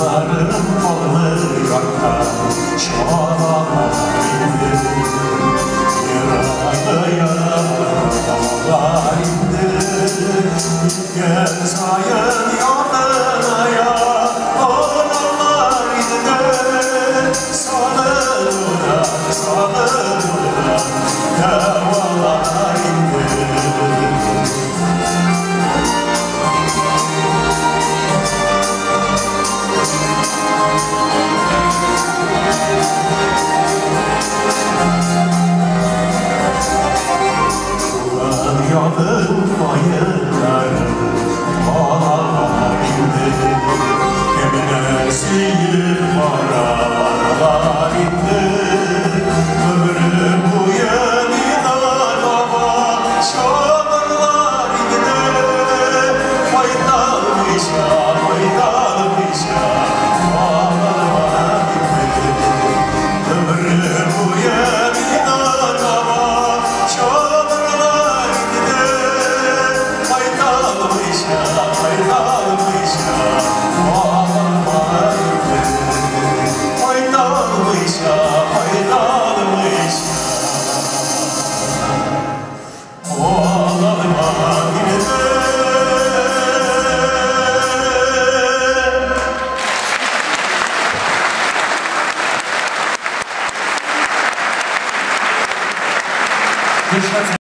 Yollarım olur yakta Çalama indim Yarada yarada Ola indim Gel sayın